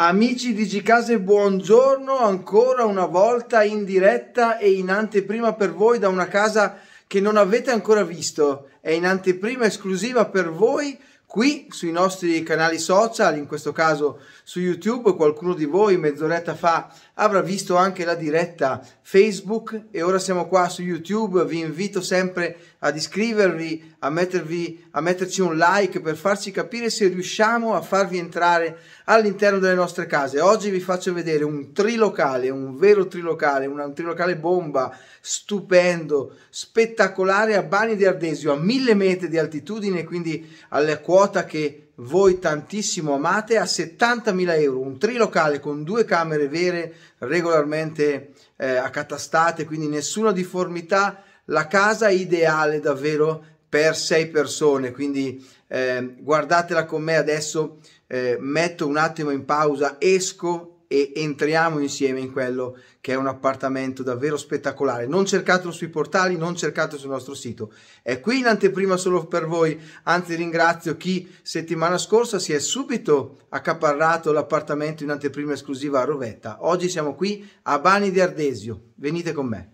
Amici di Gcase, buongiorno ancora una volta in diretta e in anteprima per voi da una casa che non avete ancora visto. È in anteprima esclusiva per voi qui sui nostri canali social, in questo caso su YouTube. Qualcuno di voi mezz'oretta fa avrà visto anche la diretta Facebook e ora siamo qua su YouTube. Vi invito sempre ad iscrivervi, a, mettervi, a metterci un like per farci capire se riusciamo a farvi entrare all'interno delle nostre case. Oggi vi faccio vedere un trilocale, un vero trilocale, un trilocale bomba, stupendo, spettacolare a Bani di Ardesio, a mille metri di altitudine, quindi alla quota che voi tantissimo amate, a 70.000 euro, un trilocale con due camere vere regolarmente eh, accatastate, quindi nessuna difformità, la casa ideale davvero per sei persone, quindi eh, guardatela con me adesso, eh, metto un attimo in pausa, esco e entriamo insieme in quello che è un appartamento davvero spettacolare. Non cercatelo sui portali, non cercatelo sul nostro sito. È qui in anteprima solo per voi. Anzi, ringrazio chi settimana scorsa si è subito accaparrato l'appartamento in anteprima esclusiva a Rovetta. Oggi siamo qui a Bani di Ardesio. Venite con me.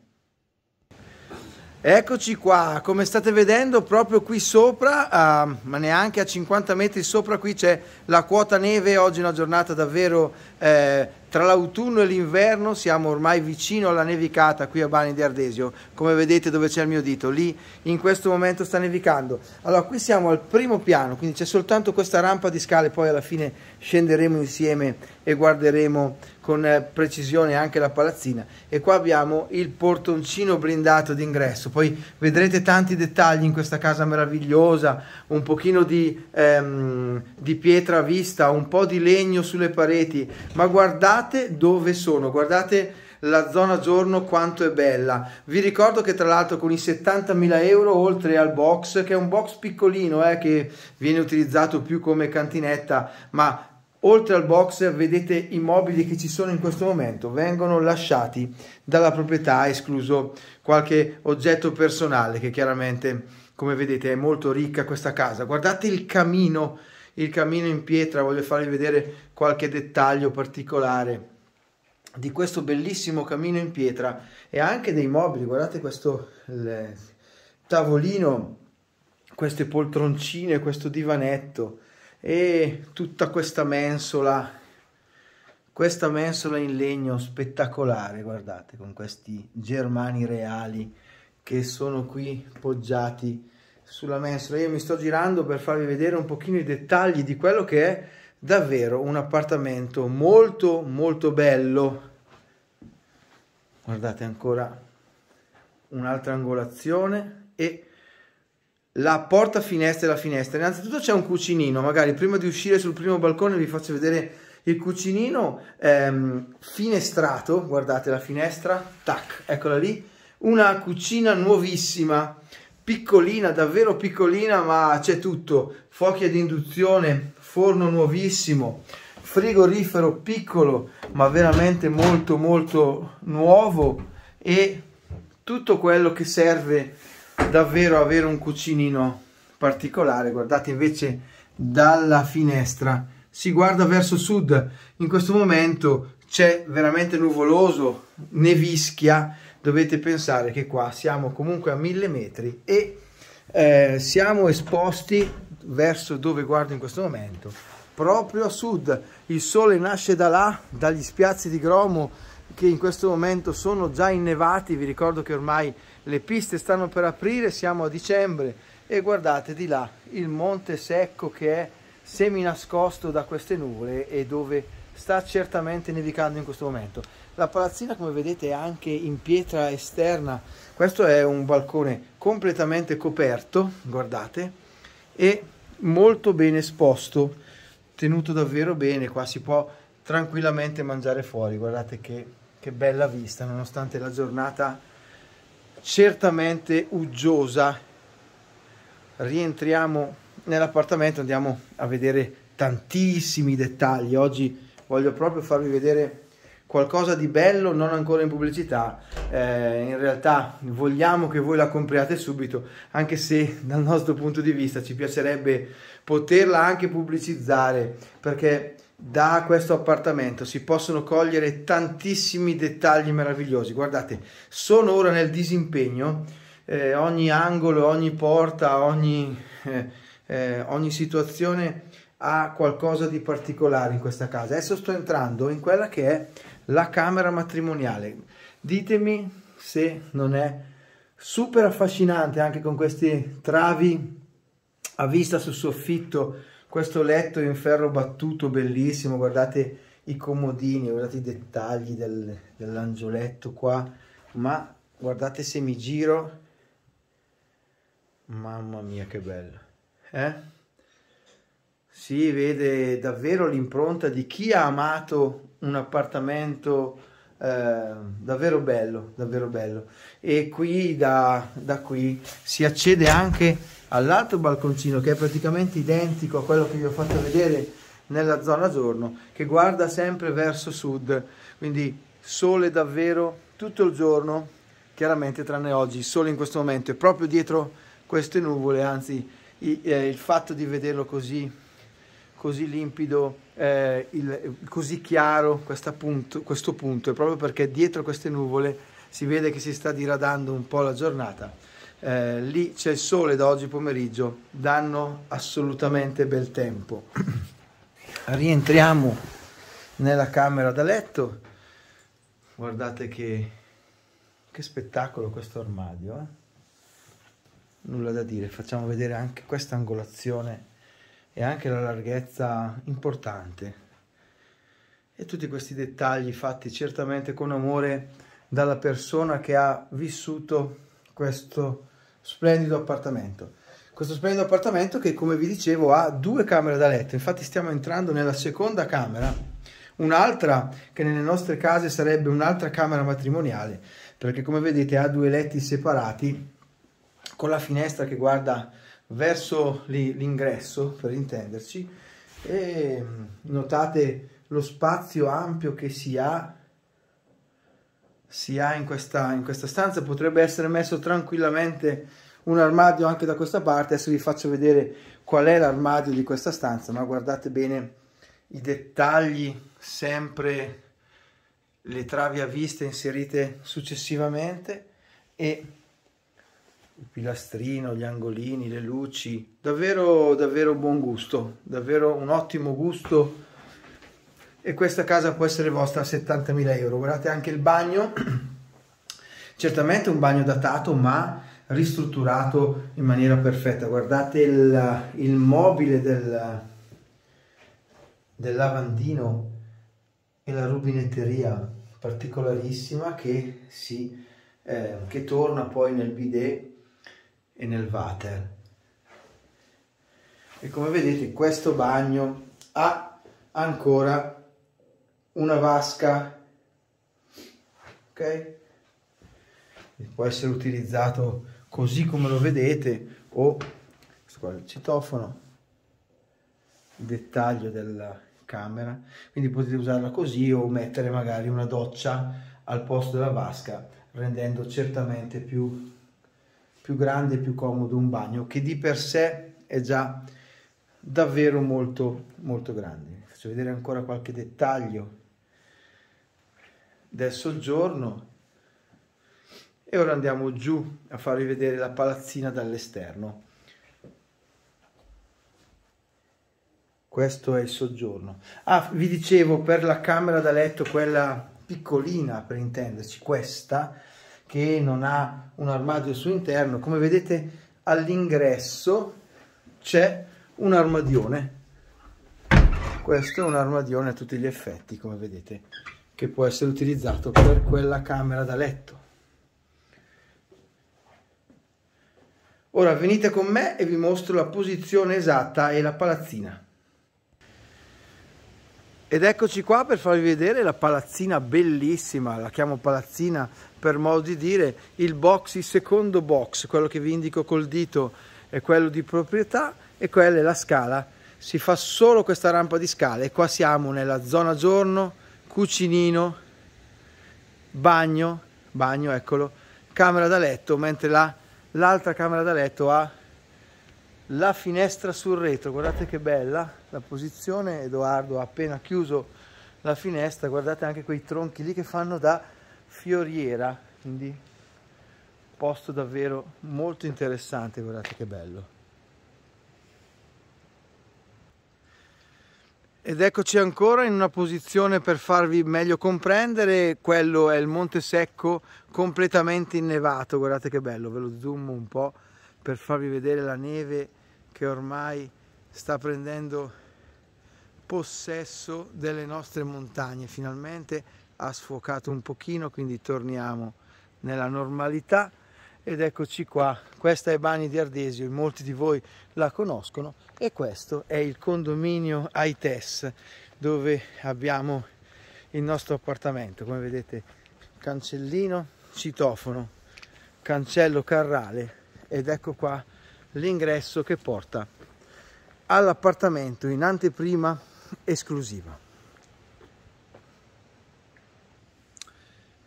Eccoci qua, come state vedendo proprio qui sopra, uh, ma neanche a 50 metri sopra qui c'è la quota neve, oggi è una giornata davvero eh, tra l'autunno e l'inverno siamo ormai vicino alla nevicata qui a Bani di Ardesio, come vedete dove c'è il mio dito, lì in questo momento sta nevicando. Allora qui siamo al primo piano, quindi c'è soltanto questa rampa di scale, poi alla fine scenderemo insieme e guarderemo con eh, precisione anche la palazzina. E qua abbiamo il portoncino blindato d'ingresso, poi vedrete tanti dettagli in questa casa meravigliosa, un pochino di, ehm, di pietra vista, un po' di legno sulle pareti, ma guardate dove sono, guardate la zona giorno quanto è bella. Vi ricordo che tra l'altro con i 70.000 euro oltre al box, che è un box piccolino eh, che viene utilizzato più come cantinetta, ma oltre al box vedete i mobili che ci sono in questo momento vengono lasciati dalla proprietà, escluso qualche oggetto personale che chiaramente come vedete è molto ricca questa casa. Guardate il camino il camino in pietra, voglio farvi vedere qualche dettaglio particolare di questo bellissimo camino in pietra e anche dei mobili, guardate questo tavolino, queste poltroncine, questo divanetto e tutta questa mensola questa mensola in legno spettacolare, guardate, con questi germani reali che sono qui poggiati sulla mensola. Io mi sto girando per farvi vedere un pochino i dettagli di quello che è davvero un appartamento molto molto bello. Guardate ancora un'altra angolazione e la porta finestra e la finestra. Innanzitutto c'è un cucinino, magari prima di uscire sul primo balcone vi faccio vedere il cucinino ehm, finestrato, guardate la finestra, tac, eccola lì, una cucina nuovissima piccolina, davvero piccolina, ma c'è tutto. Fuochi ad induzione, forno nuovissimo, frigorifero piccolo, ma veramente molto molto nuovo e tutto quello che serve davvero avere un cucinino particolare. Guardate invece dalla finestra si guarda verso sud. In questo momento c'è veramente nuvoloso, nevischia dovete pensare che qua siamo comunque a mille metri e eh, siamo esposti verso dove guardo in questo momento. Proprio a sud. Il sole nasce da là dagli spiazzi di Gromo che in questo momento sono già innevati. Vi ricordo che ormai le piste stanno per aprire. Siamo a dicembre e guardate di là il monte secco che è semi nascosto da queste nuvole e dove sta certamente nevicando in questo momento. La palazzina come vedete è anche in pietra esterna, questo è un balcone completamente coperto, guardate, e molto bene esposto, tenuto davvero bene, qua si può tranquillamente mangiare fuori, guardate che, che bella vista, nonostante la giornata certamente uggiosa. Rientriamo nell'appartamento, andiamo a vedere tantissimi dettagli, oggi voglio proprio farvi vedere qualcosa di bello non ancora in pubblicità eh, in realtà vogliamo che voi la compriate subito anche se dal nostro punto di vista ci piacerebbe poterla anche pubblicizzare perché da questo appartamento si possono cogliere tantissimi dettagli meravigliosi. Guardate, sono ora nel disimpegno, eh, ogni angolo, ogni porta, ogni, eh, eh, ogni situazione ha qualcosa di particolare in questa casa. Adesso sto entrando in quella che è la camera matrimoniale. Ditemi se non è super affascinante anche con questi travi a vista sul soffitto questo letto in ferro battuto bellissimo guardate i comodini guardate i dettagli del, dell'angioletto qua ma guardate se mi giro mamma mia che bello eh? Si vede davvero l'impronta di chi ha amato un appartamento eh, davvero bello davvero bello. E qui da, da qui si accede anche all'altro balconcino che è praticamente identico a quello che vi ho fatto vedere nella zona giorno che guarda sempre verso sud. Quindi sole davvero tutto il giorno chiaramente tranne oggi sole in questo momento e proprio dietro queste nuvole anzi eh, il fatto di vederlo così così limpido eh, il, così chiaro punto, questo punto è proprio perché dietro queste nuvole si vede che si sta diradando un po' la giornata eh, lì c'è il sole da oggi pomeriggio, danno assolutamente bel tempo. Rientriamo nella camera da letto, guardate che, che spettacolo questo armadio, eh? nulla da dire, facciamo vedere anche questa angolazione e anche la larghezza importante e tutti questi dettagli fatti certamente con amore dalla persona che ha vissuto questo splendido appartamento. Questo splendido appartamento che come vi dicevo ha due camere da letto, infatti stiamo entrando nella seconda camera, un'altra che nelle nostre case sarebbe un'altra camera matrimoniale, perché come vedete ha due letti separati con la finestra che guarda verso l'ingresso, per intenderci, e notate lo spazio ampio che si ha si ha in questa, in questa stanza, potrebbe essere messo tranquillamente un armadio anche da questa parte, adesso vi faccio vedere qual è l'armadio di questa stanza, ma guardate bene i dettagli, sempre le travi a vista inserite successivamente e il pilastrino, gli angolini, le luci, davvero, davvero buon gusto, davvero un ottimo gusto e questa casa può essere vostra a 70.000 euro. Guardate anche il bagno, certamente un bagno datato ma ristrutturato in maniera perfetta. Guardate il, il mobile del, del lavandino e la rubinetteria particolarissima che, si, eh, che torna poi nel bidet e nel water. E come vedete questo bagno ha ancora una vasca ok può essere utilizzato così come lo vedete o il citofono il dettaglio della camera quindi potete usarla così o mettere magari una doccia al posto della vasca rendendo certamente più, più grande e più comodo un bagno che di per sé è già davvero molto molto grande faccio vedere ancora qualche dettaglio del soggiorno e ora andiamo giù a farvi vedere la palazzina dall'esterno. Questo è il soggiorno. Ah, vi dicevo per la camera da letto, quella piccolina per intenderci, questa che non ha un armadio al suo interno, come vedete all'ingresso c'è un armadione. Questo è un armadione a tutti gli effetti, come vedete che può essere utilizzato per quella camera da letto. Ora venite con me e vi mostro la posizione esatta e la palazzina. Ed eccoci qua per farvi vedere la palazzina bellissima, la chiamo palazzina per modo di dire, il box, il secondo box, quello che vi indico col dito è quello di proprietà e quella è la scala. Si fa solo questa rampa di scale e qua siamo nella zona giorno, cucinino, bagno, bagno, eccolo, camera da letto, mentre l'altra camera da letto ha la finestra sul retro, guardate che bella la posizione, Edoardo ha appena chiuso la finestra, guardate anche quei tronchi lì che fanno da fioriera, quindi posto davvero molto interessante, guardate che bello. Ed eccoci ancora in una posizione per farvi meglio comprendere, quello è il Monte Secco completamente innevato, guardate che bello, ve lo zoom un po' per farvi vedere la neve che ormai sta prendendo possesso delle nostre montagne, finalmente ha sfocato un pochino, quindi torniamo nella normalità. Ed eccoci qua, questa è Bani di Ardesio, molti di voi la conoscono e questo è il condominio AITES dove abbiamo il nostro appartamento, come vedete cancellino, citofono, cancello carrale ed ecco qua l'ingresso che porta all'appartamento in anteprima esclusiva.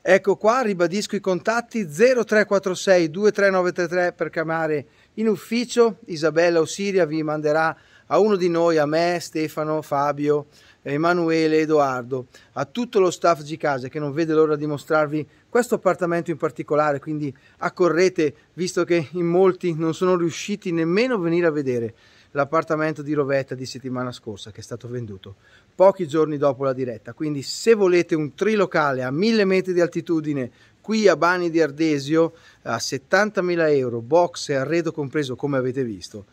Ecco qua, ribadisco i contatti 0346 23933 per chiamare in ufficio. Isabella Osiria vi manderà a uno di noi, a me, Stefano, Fabio, Emanuele, Edoardo, a tutto lo staff di casa che non vede l'ora di mostrarvi questo appartamento in particolare, quindi accorrete visto che in molti non sono riusciti nemmeno a venire a vedere l'appartamento di Rovetta di settimana scorsa che è stato venduto pochi giorni dopo la diretta. Quindi se volete un trilocale a 1000 metri di altitudine qui a Bani di Ardesio a 70.000 euro, box e arredo compreso come avete visto,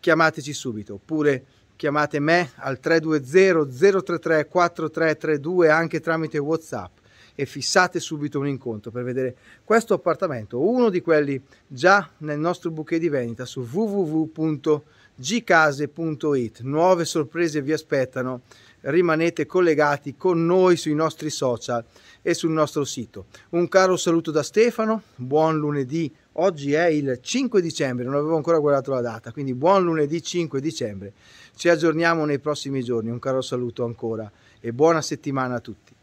chiamateci subito oppure chiamate me al 320 033 4332 anche tramite Whatsapp e fissate subito un incontro per vedere questo appartamento, uno di quelli già nel nostro bouquet di vendita su www.gcase.it. Nuove sorprese vi aspettano rimanete collegati con noi sui nostri social e sul nostro sito. Un caro saluto da Stefano, buon lunedì, oggi è il 5 dicembre, non avevo ancora guardato la data, quindi buon lunedì 5 dicembre. Ci aggiorniamo nei prossimi giorni, un caro saluto ancora e buona settimana a tutti.